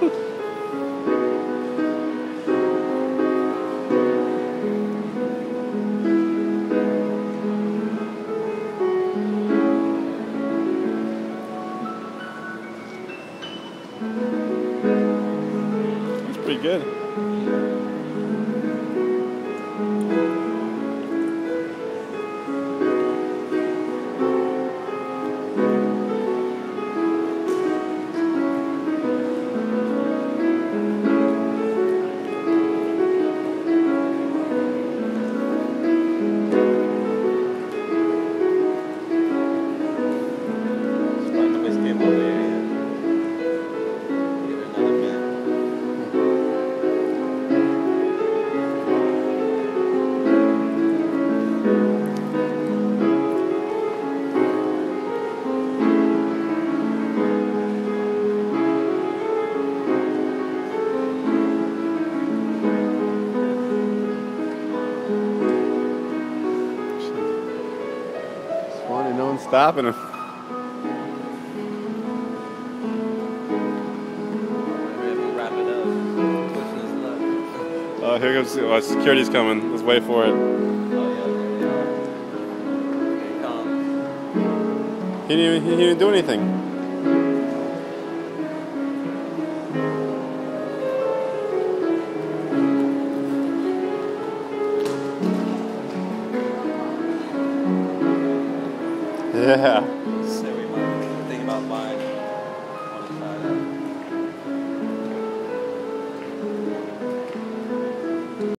That's pretty good. Stopping him. It up. Pushing his. Oh, here comes oh, security's coming. Let's wait for it. He didn't, even- he didn't do anything. Yeah.